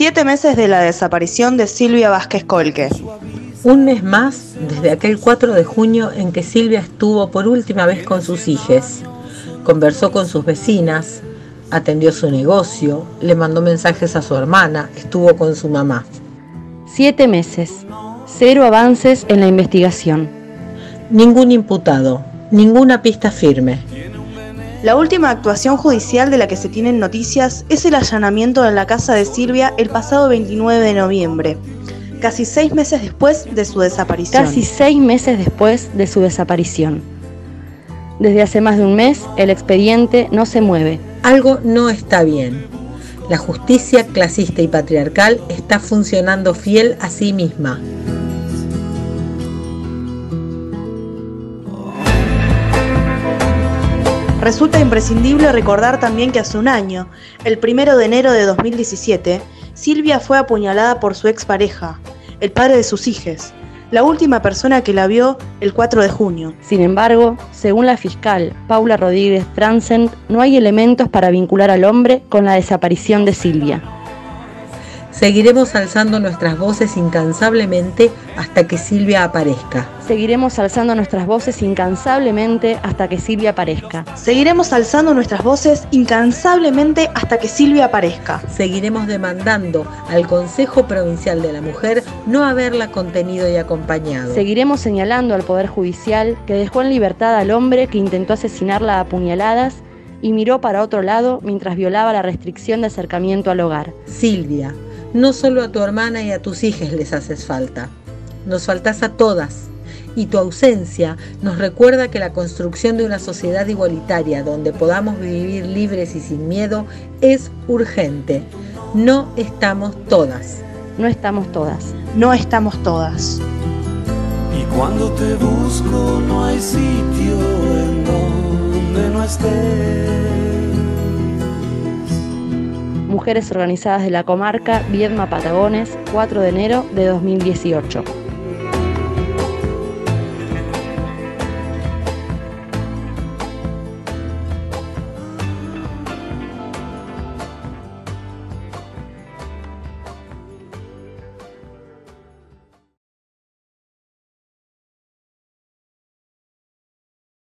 Siete meses de la desaparición de Silvia Vázquez Colque. Un mes más desde aquel 4 de junio en que Silvia estuvo por última vez con sus hijas. Conversó con sus vecinas, atendió su negocio, le mandó mensajes a su hermana, estuvo con su mamá. Siete meses, cero avances en la investigación. Ningún imputado, ninguna pista firme. La última actuación judicial de la que se tienen noticias es el allanamiento en la casa de Silvia el pasado 29 de noviembre, casi seis meses después de su desaparición. Casi seis meses después de su desaparición. Desde hace más de un mes, el expediente no se mueve. Algo no está bien. La justicia clasista y patriarcal está funcionando fiel a sí misma. Resulta imprescindible recordar también que hace un año, el primero de enero de 2017, Silvia fue apuñalada por su expareja, el padre de sus hijas, la última persona que la vio el 4 de junio. Sin embargo, según la fiscal Paula Rodríguez Transcend, no hay elementos para vincular al hombre con la desaparición de Silvia. Seguiremos alzando nuestras voces incansablemente hasta que Silvia aparezca. Seguiremos alzando nuestras voces incansablemente hasta que Silvia aparezca. Seguiremos alzando nuestras voces incansablemente hasta que Silvia aparezca. Seguiremos demandando al Consejo Provincial de la Mujer no haberla contenido y acompañado. Seguiremos señalando al Poder Judicial que dejó en libertad al hombre que intentó asesinarla a puñaladas y miró para otro lado mientras violaba la restricción de acercamiento al hogar. Silvia, no solo a tu hermana y a tus hijas les haces falta, nos faltas a todas. Y tu ausencia nos recuerda que la construcción de una sociedad igualitaria donde podamos vivir libres y sin miedo es urgente. No estamos todas. No estamos todas. No estamos todas. Y cuando te busco no hay sitio en donde no estés. Mujeres Organizadas de la Comarca, Viedma Patagones, 4 de enero de 2018.